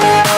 Yeah.